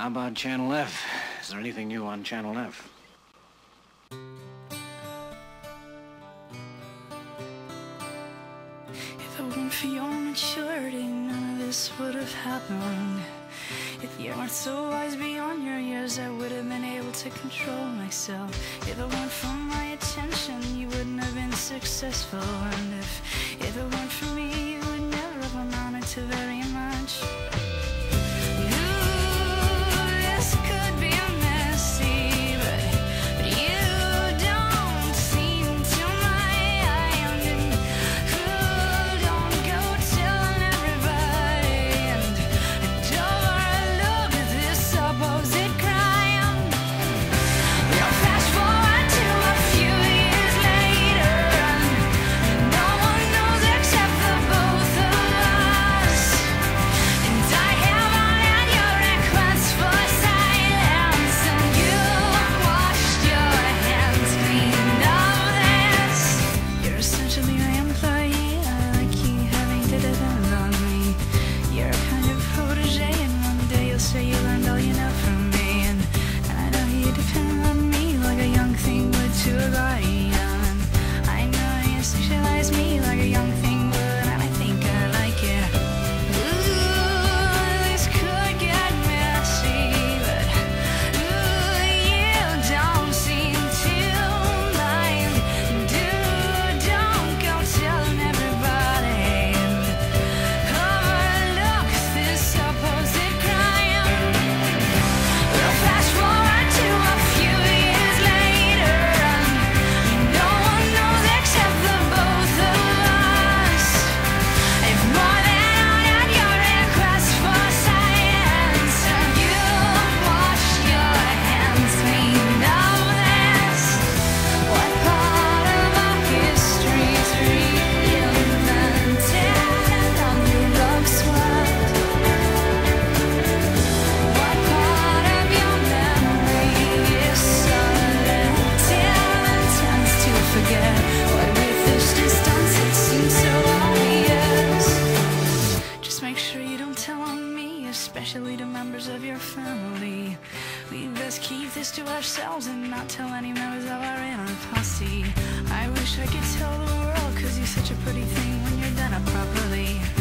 How about Channel F? Is there anything new on Channel F? If it weren't for your maturity, none of this would have happened. If you weren't so wise beyond your years, I would have been able to control myself. If it weren't for my attention, you wouldn't have been successful. And if, if it weren't for me, you would never have amounted to very tell on me, especially to members of your family. We best keep this to ourselves and not tell any members of our inner posse. I wish I could tell the world, cause you're such a pretty thing when you're done up properly.